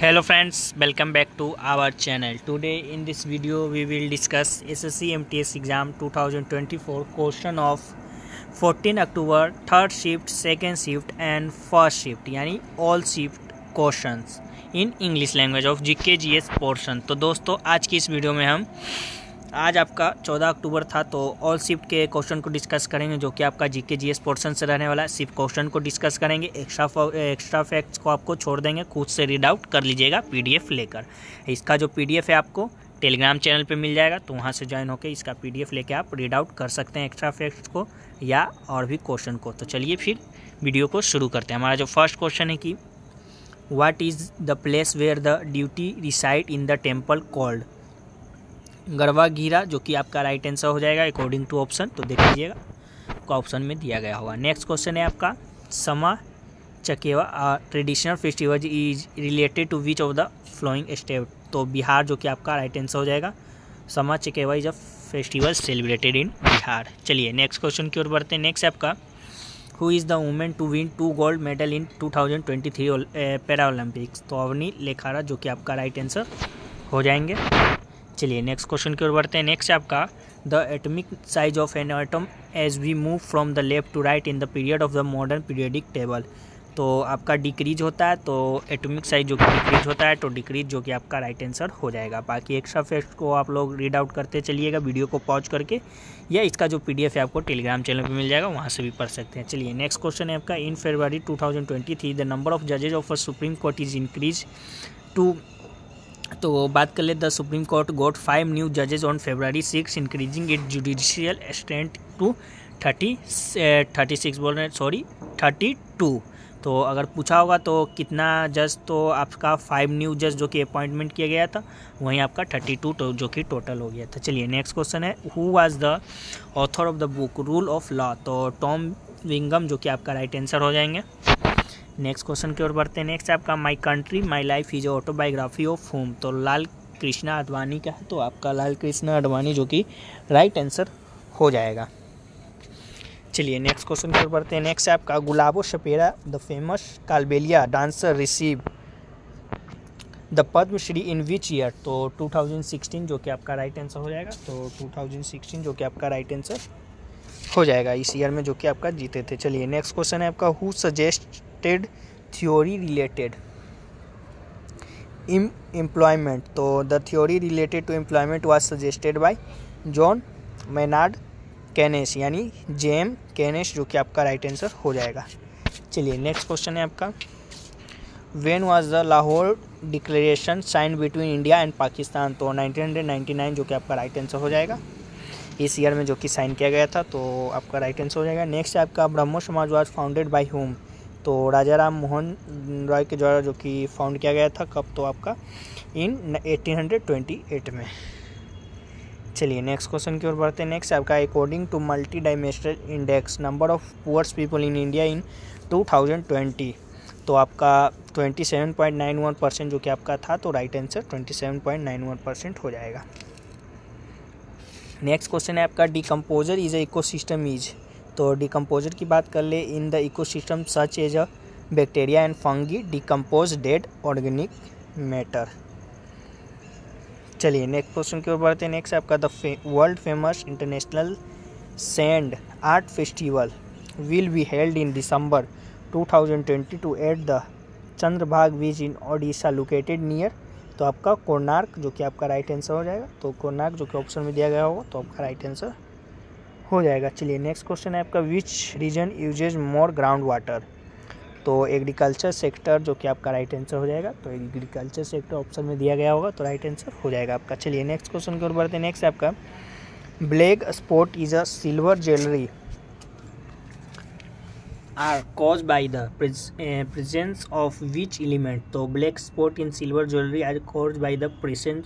Hello friends welcome back to our channel today in this video we will discuss SSC MTS exam 2024 question of 14 October third shift second shift and first shift यानी all shift questions in English language of GK GS portion तो दोस्तों, आज की इस video में हम आज आपका 14 अक्टूबर था तो ऑल शिफ्ट के क्वेश्चन को डिस्कस करेंगे, जो कि आपका जीके जीएस पोर्शन से रहने वाला है। सिर्फ़ क्वेश्चन को डिस्कस करेंगे एक्स्ट्रा एक्स्ट्रा फैक्ट्स को आपको छोड़ देंगे, खुद से रीड आउट कर लीजिएगा पीडीएफ लेकर। इसका जो पीडीएफ है आपको टेलीग्राम चैनल पे मिल जाएगा तो वहाँ से ज्वाइन होकर इसका पीडीएफ लेके आप रीड आउट कर सकते हैं एक्स्ट्रा फैक्ट्स को, या और भी क्वेश्चन को। तो चलिए फिर वीडियो को शुरू करते हैं। हमारा जो फ़र्स्ट क्वेश्चन है कि what is the place where the deity reside in the temple called Garbhagriha जो कि आपका राइट आंसर हो जाएगा अकॉर्डिंग टू ऑप्शन तो देख लीजिएगा को ऑप्शन में दिया गया होगा नेक्स्ट क्वेश्चन है आपका, Sama Chakeva traditional festival is related to which of the following state तो बिहार, जो कि आपका राइट आंसर हो जाएगा, Sama Chakeva is a festival celebrated in Bihar. चलिए नेक्स्ट क्वेश्चन की ओर बढ़ते हैं। नेक्स्ट आपका who is the women to win two gold medal in 2023 Paralympics तो अवनी लेखारा, जो कि आपका राइट आंसर हो जाएँगे। चलिए नेक्स्ट क्वेश्चन की ओर बढ़ते हैं। नेक्स्ट आपका the atomic size of an atom as we move from the left to right in the period of the modern periodic table तो आपका डिक्रीज होता है तो एटॉमिक साइज़ जो कि डिक्रीज होता है तो डिक्रीज जो कि आपका राइट आंसर हो जाएगा। बाकी एक्स्ट्रा फैक्ट को आप लोग रीड आउट करते चलिएगा वीडियो को पॉज करके, या इसका जो पीडीएफ है आपको टेलीग्राम चैनल पे मिल जाएगा, वहाँ से भी पढ़ सकते हैं। चलिए नेक्स्ट क्वेश्चन है आपका in February 2023 the number of जजेज of Supreme Court is increase to तो बात कर ले the Supreme Court got five new जजेज on February six increasing it judicial strength to thirty thirty six बोल रहे हैं सॉरी थर्टी टू तो अगर पूछा होगा तो कितना जज तो आपका फाइव न्यू जज जो कि अपॉइंटमेंट किया गया था, वहीं आपका थर्टी टू तो जो कि टोटल हो गया था। चलिए नेक्स्ट क्वेश्चन है who was the author of the book rule of law तो टॉम विंगम जो कि आपका राइट आंसर हो जाएँगे। नेक्स्ट क्वेश्चन की ओर बढ़ते हैं। नेक्स्ट आपका my country my life is autobiography of whom तो लाल कृष्णा अडवाणी का है तो आपका लाल कृष्णा अडवाणी जो कि राइट आंसर हो जाएगा। चलिए नेक्स्ट क्वेश्चन की ओर बढ़ते हैं। नेक्स्ट आपका, Gulabo Sapera the famous Kalbelia dancer receive the Padmashri in which year तो 2016 जो कि आपका राइट आंसर हो जाएगा। तो 2016 जो कि आपका राइट आंसर हो जाएगा। इस ईयर में जो कि आपका जीते थे। चलिए नेक्स्ट क्वेश्चन है आपका who suggest related theory related employment. तो the theory related to employment was suggested by john maynard Keynes यानी जेम कैनेस जो कि आपका राइट आंसर हो जाएगा। चलिए नेक्स्ट क्वेश्चन है आपका। When was the Lahore declaration sign between India and Pakistan तो 1999 जो कि आपका राइट आंसर हो जाएगा। इस ईयर में जो कि साइन किया गया था तो आपका राइट आंसर हो जाएगा। नेक्स्ट है आपका, ब्रह्मो समाज वाज फाउंडेड बाई होम तो राजा राम मोहन रॉय के द्वारा जो कि फाउंड किया गया था कब तो आपका? इन 1828 में। चलिए नेक्स्ट क्वेश्चन की ओर बढ़ते हैं। नेक्स्ट आपका according to multidimensional index number of poors people in India in 2020 तो आपका 27.91 परसेंट जो कि आपका था तो राइट आंसर 27.91 परसेंट हो जाएगा। नेक्स्ट क्वेश्चन है आपका decomposer is a ecosystem is तो डिकम्पोजर की बात कर ले in the ecosystem such as a bacteria and fungi decompose dead organic matter चलिए नेक्स्ट क्वेश्चन की ओर बढ़ते हैं। नेक्स्ट आपका the world famous international sand art festival will be held in December 2022 at the Chandrabhaga beach in Odisha located near तो आपका कोर्नार्क जो कि आपका राइट आंसर हो जाएगा। तो कोर्नार्क जो कि ऑप्शन में दिया गया होगा तो आपका राइट आंसर हो जाएगा। चलिए नेक्स्ट क्वेश्चन है आपका which region uses more ground water तो एग्रीकल्चर सेक्टर जो कि आपका राइट आंसर हो जाएगा तो एग्रीकल्चर सेक्टर ऑप्शन में दिया गया होगा तो राइट आंसर हो जाएगा आपका। चलिए नेक्स्ट क्वेश्चन की ओर बढ़ते हैं। नेक्स्ट आपका black spot is a silver jewellery are cause by the presence of which element तो black spot in silver jewellery are cause by the presence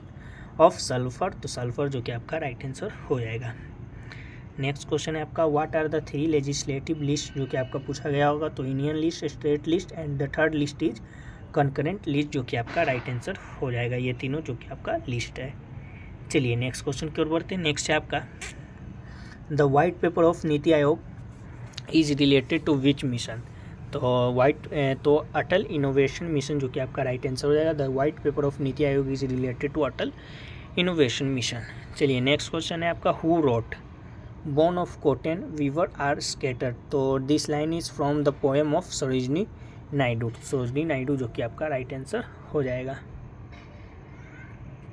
of sulphur तो सल्फ़र जो कि आपका राइट आंसर हो जाएगा। नेक्स्ट क्वेश्चन है आपका what are the three legislative list जो कि आपका पूछा गया होगा? तो union list state list and the third list is concurrent list जो कि आपका राइट right आंसर हो जाएगा। ये तीनों जो कि आपका लिस्ट है। चलिए नेक्स्ट क्वेश्चन की ओर बढ़ते हैं। नेक्स्ट है आपका the white paper of NITI Aayog is related to which mission तो वाइट तो अटल इनोवेशन मिशन जो कि आपका राइट right आंसर हो जाएगा। The white paper of NITI Aayog is related to Atal innovation mission चलिए नेक्स्ट क्वेश्चन है आपका who wrote bone of cotton weaver are skater तो this line is from the poem of Sarojini Naidu Sarojini Naidu जो कि आपका right answer हो जाएगा।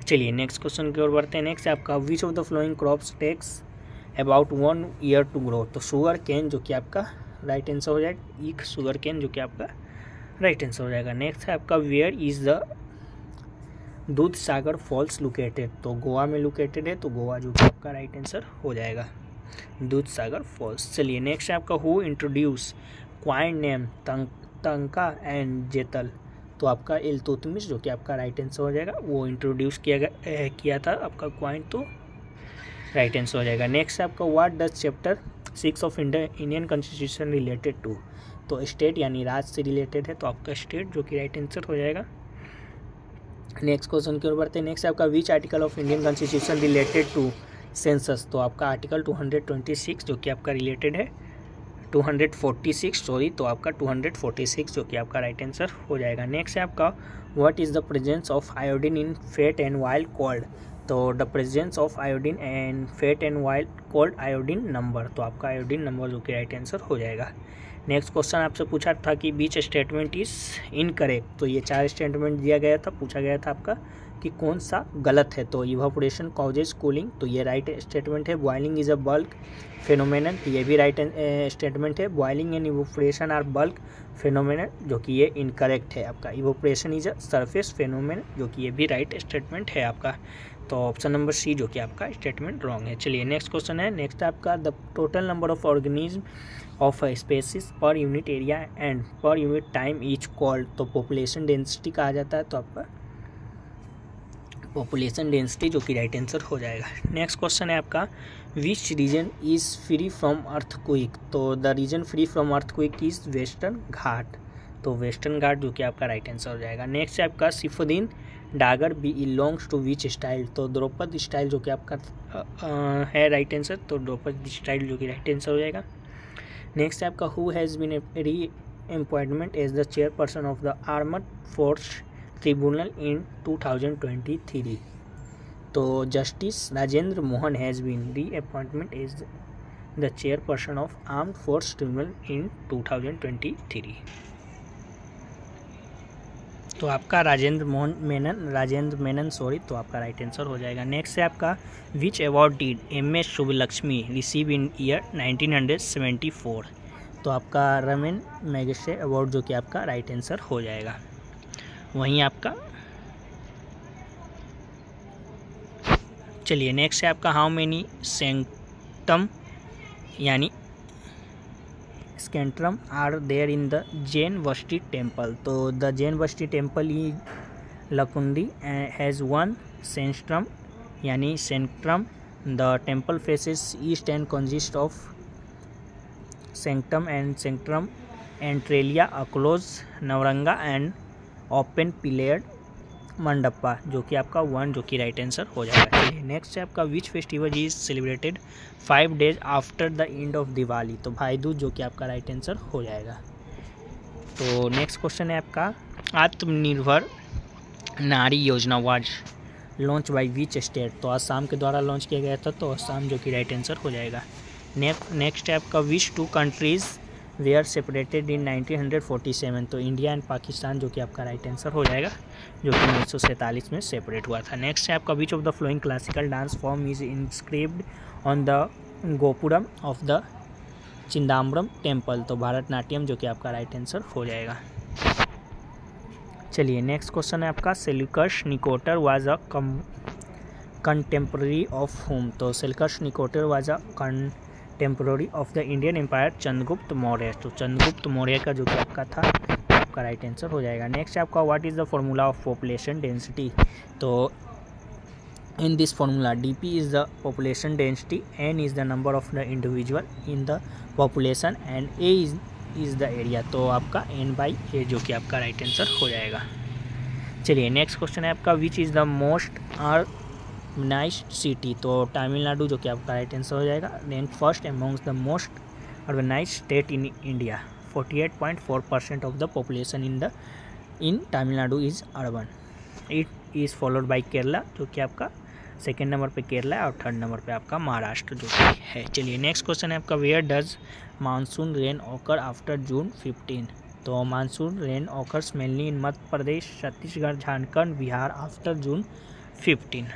चलिए नेक्स्ट क्वेश्चन की ओर बढ़ते हैं। नेक्स्ट आपका which of the following crops takes about one year to grow तो शुगर कैन जो कि आपका राइट आंसर हो जाएगा ईक शुगर कैन जो कि आपका राइट आंसर हो जाएगा। नेक्स्ट है आपका वेयर इज़ द दूध सागर फॉल्स लोकेटेड तो गोवा में लोकेटेड है तो गोवा जो कि आपका राइट आंसर हो जाएगा। दूध सागर फॉल्स। चलिए नेक्स्ट है आपका who introduce coin name tanka and jital. तो आपका इलतुतमिश जो कि आपका राइट आंसर हो जाएगा, वो इंट्रोड्यूस किया गया किया था आपका क्वाइन तो राइट आंसर हो जाएगा। नेक्स्ट है आपका what does chapter six of India Indian constitution related to तो स्टेट यानी राज्य से रिलेटेड है तो आपका स्टेट जो कि राइट आंसर हो जाएगा। नेक्स्ट क्वेश्चन की ओर बढ़ते हैं। नेक्स्ट आपका which article of Indian constitution related to census तो आपका आर्टिकल 226 जो कि आपका रिलेटेड है 246 सॉरी तो आपका 246 जो कि आपका राइट आंसर हो जाएगा। नेक्स्ट है आपका what is the presence of iodine in fat and wild cold तो the presence of iodine and fat and wild cold iodine number तो आपका आयोडीन नंबर जो कि राइट आंसर हो जाएगा। नेक्स्ट क्वेश्चन आपसे पूछा था कि बीच स्टेटमेंट इज़ इनकरेक्ट तो ये चार स्टेटमेंट दिया गया था, पूछा गया था आपका कि कौन सा गलत है। तो इवापोरेशन कॉजेज कूलिंग तो ये राइट स्टेटमेंट है। Boiling is a bulk phenomenon तो ये भी राइट स्टेटमेंट है। Boiling and evaporation are bulk phenomenon जो कि ये इनकरेक्ट है आपका। Evaporation is a surface phenomenon जो कि ये भी राइट स्टेटमेंट है आपका। तो ऑप्शन नंबर सी जो कि आपका स्टेटमेंट रॉन्ग है। चलिए नेक्स्ट क्वेश्चन है। नेक्स्ट आपका the total number of organism of species per unit area and per unit time is called तो पॉपुलेशन डेंसिटी कहा जाता है तो आपका पॉपुलेशन डेंसिटी जो कि राइट आंसर हो जाएगा। नेक्स्ट क्वेश्चन है आपका which region is free from earthquake तो the region free from earthquake is Western Ghat तो वेस्टर्न घाट जो कि आपका राइट आंसर हो जाएगा। नेक्स्ट है आपका, Saifuddin Dagar belongs to which style तो द्रौपद स्टाइल जो कि आपका है राइट आंसर तो द्रौपद स्टाइल जो कि राइट आंसर हो जाएगा। नेक्स्ट है आपका who has been reappointment as the chairperson of the armed force tribunal in 2023 तो justice Rajendra Mohan has been reappointment as the chairperson of armed force tribunal in 2023 तो आपका Rajendra Mohan Menon Rajendra Menon sorry तो आपका right answer हो जाएगा। Next है आपका which award did M S Subbulakshmi receive in year 1974 तो आपका रमेन मैगेशे अवार्ड जो कि आपका राइट आंसर हो जाएगा। वहीं आपका। चलिए नेक्स्ट है आपका हाउ मेनी सेंटम यानी sanctum are there in the Jain Vasti temple तो द जैन वस्टी टेंपल ई लकुंडी हैज़ वन सेंस्ट्रम यानी sanctum the temple faces east and consist of sanctum and sanctum antarala a closed navaranga and open pillared mandapa जो कि आपका one जो कि right answer हो जाएगा नेक्स्ट है आपका which festival is celebrated five days after the end of Diwali तो भाई दूज, जो कि आपका राइट आंसर हो जाएगा। तो नेक्स्ट क्वेश्चन है आपका, Atmanirbhar Nari Yojana was launch by which state तो आसाम के द्वारा लॉन्च किया गया था तो आसाम जो कि राइट आंसर हो जाएगा। नेक्स्ट है आपका which two countries we are separated in 1947 तो इंडिया एंड पाकिस्तान जो कि आपका राइट आंसर हो जाएगा, जो कि उन्नीस में सेपरेट हुआ था। नेक्स्ट है आपका which of the following classical dance form is inscribed on the gopuram of the Chidambaram temple तो भारतनाट्यम जो कि आपका राइट आंसर हो जाएगा। चलिए नेक्स्ट क्वेश्चन है आपका। Seleucus Nicator was a come contemporary of whom तो Seleucus Nicator was a temporary of the Indian empire Chandragupta Maurya. तो चंद्रगुप्त मौर्य का जो कि आपका था, आपका राइट आंसर हो जाएगा। नेक्स्ट आपका what is the formula of population density तो in this formula D P is the population density N is the number of the individual in the population and A is is the area तो आपका N by ए जो कि आपका right answer हो जाएगा। चलिए next question है आपका which is the most urbanised city तो तमिलनाडु जो कि आपका राइट आंसर हो जाएगा then first amongst the most organise state in India forty eight point four percent of the population in the in Tamil Nadu is urban it is followed by Kerala जो कि आपका second number पे केरला और third number पे आपका महाराष्ट्र जो है। चलिए नेक्स्ट क्वेश्चन है आपका where does monsoon rain occur after June fifteen तो monsoon rain occurs mainly in Madhya Pradesh Chhattisgarh Jharkhand Bihar after June fifteen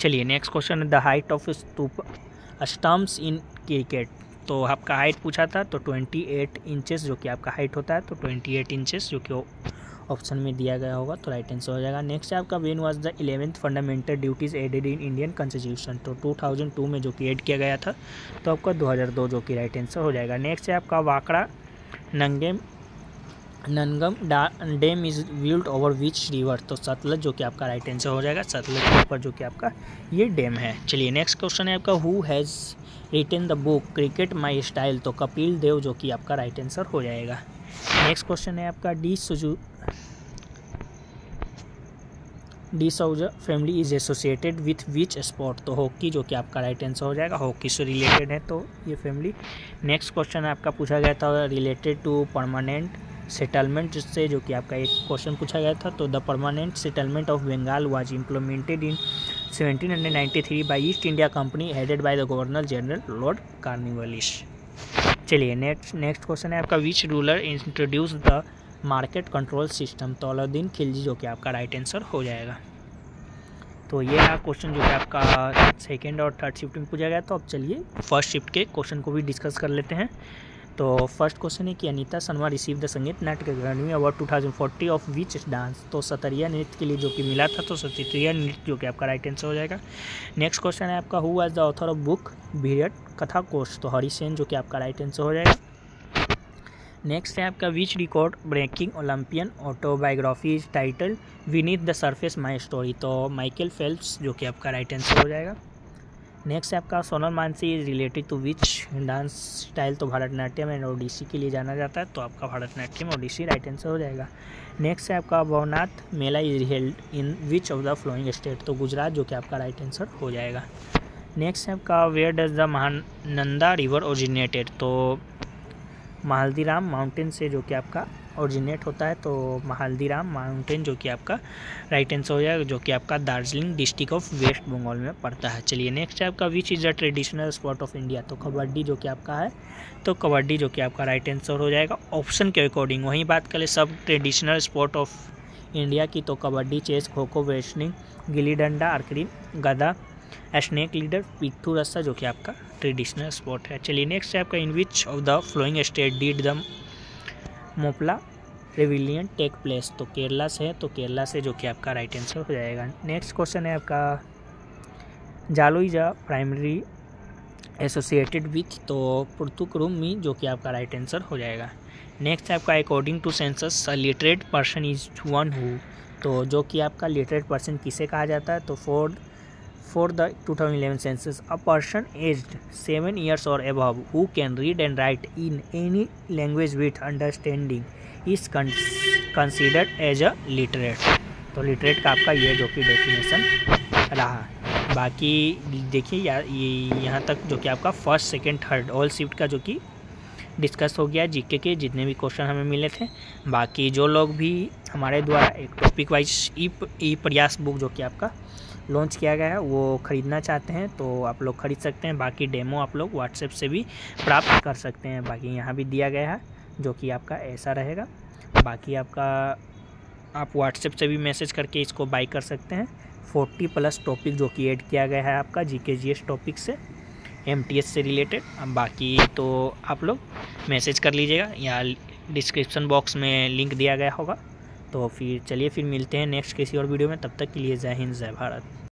चलिए next question the height of stupa stumps in cricket तो आपका height पूछा था तो 28 inches जो कि आपका हाइट होता है तो 28 इंचेस जो कि ऑप्शन में दिया गया होगा तो राइट आंसर हो जाएगा। नेक्स्ट है आपका when was the eleventh fundamental duties added in Indian constitution तो 2002 में जो कि एड किया गया था तो आपका 2002 जो कि राइट आंसर हो जाएगा। नेक्स्ट है आपका Bhakra Nangal Nangal dam is build over which river. तो सतलज जो कि आपका राइट आंसर हो जाएगा, सतलज के ऊपर जो कि आपका ये डैम है। चलिए नेक्स्ट क्वेश्चन है आपका who has written the book cricket my style तो कपिल देव जो कि आपका राइट आंसर हो जाएगा। नेक्स्ट क्वेश्चन है आपका de Souza de Souza family is associated with which sport तो हॉकी जो कि आपका राइट आंसर हो जाएगा हॉकी से रिलेटेड है तो ये फैमिली नेक्स्ट क्वेश्चन आपका पूछा गया था रिलेटेड टू परमानेंट सेटलमेंट जिससे जो कि आपका एक क्वेश्चन पूछा गया था तो the permanent settlement of Bengal was implemented in 1793 by East India Company headed by the governor general Lord Cornwallis चलिए नेक्स्ट नेक्स्ट क्वेश्चन है आपका। Which ruler introduce the market control system तो अलाउद्दीन खिलजी, जो कि आपका राइट आंसर हो जाएगा। तो ये रहा क्वेश्चन जो कि आपका सेकेंड और थर्ड शिफ्ट में पूछा गया तो अब चलिए फ़र्स्ट शिफ्ट के क्वेश्चन को भी डिस्कस कर लेते हैं। तो फ़र्स्ट क्वेश्चन है कि Anita Sharma receive the Sangeet Natak Akademi award 2040 of which dance तो सतरिया नृत्य के लिए जो कि मिला था तो सतरिया नृत्य जो कि आपका राइट आंसर हो जाएगा। नेक्स्ट क्वेश्चन है आपका who was the author of book भीरियड Katha Kosh? तो हरी सेन जो कि आपका राइट आंसर हो जाएगा। नेक्स्ट है आपका which record breaking Olympian autobiography title beneath the surface my story तो माइकल फेल्प्स जो कि आपका राइट आंसर हो जाएगा। नेक्स्ट है आपका Sonal Mansi is related to which dance style तो भरतनाट्यम एंड ओडिसी के लिए जाना जाता है तो आपका भरतनाट्यम ओडिसी राइट आंसर हो जाएगा। नेक्स्ट है आपका Bhavnath Mela is held in which of the following state तो गुजरात, जो कि आपका राइट आंसर हो जाएगा। नेक्स्ट है आपका where does the Mahananda river originated तो मालदीराम माउंटेन से, जो कि आपका ओरिजिनेट होता है तो महाल्दीराम माउंटेन जो कि आपका राइट आंसर हो जाएगा जो कि आपका Darjeeling district of West Bengal में पड़ता है। चलिए नेक्स्ट है आपका which is the traditional sport of India तो कबड्डी जो कि आपका है तो कबड्डी जो कि आपका राइट आंसर हो जाएगा। ऑप्शन के अकॉर्डिंग वहीं बात करें, सब ट्रेडिशनल स्पोर्ट ऑफ़ इंडिया की तो कबड्डी चेस खो खो वेस्टलिंग गिली डंडा आर्करी गदा स्नेक लीडर पिट्ठू रस्सा जो कि आपका ट्रेडिशनल स्पोर्ट है। चलिए नेक्स्ट है आपका in which of the following state did the Moplah rebellion take place. तो केरला से है तो केरला से जो कि आपका राइट आंसर हो जाएगा। नेक्स्ट क्वेश्चन है आपका, जालोईजा प्राइमरी एसोसिएटेड विथ तो पुर्तुकुरुमी जो कि आपका राइट आंसर हो जाएगा। नेक्स्ट है आपका according to census literate person is one who तो जो कि आपका लिटरेट पर्सन किसे कहा जाता है? तो for for the 2011 census, a person aged 7 years or above who can read and write in any language with understanding is considered as a literate. तो लिटरेट का आपका ये जो कि डेफिनेशन रहा बाकी देखिए या ये यहाँ तक जो कि आपका first second third all shift का जो कि डिस्कस हो गया जीके के जितने भी क्वेश्चन हमें मिले थे बाकी जो लोग भी हमारे द्वारा एक टॉपिक वाइज ई प्रयास बुक जो कि आपका लॉन्च किया गया है, वो ख़रीदना चाहते हैं तो आप लोग ख़रीद सकते हैं। बाकी डेमो आप लोग व्हाट्सएप से भी प्राप्त कर सकते हैं। बाकी यहाँ भी दिया गया है, जो कि आपका ऐसा रहेगा। बाकी आपका, आप व्हाट्सएप से भी मैसेज करके इसको बाई कर सकते हैं। फोर्टी प्लस टॉपिक जो कि ऐड किया गया है आपका G K G S topic से एम टी एस से रिलेटेड। बाकी तो आप लोग मैसेज कर लीजिएगा, या डिस्क्रिप्सन बॉक्स में लिंक दिया गया होगा। तो फिर चलिए फिर मिलते हैं नेक्स्ट किसी और वीडियो में, तब तक के लिए जय हिंद, जय भारत।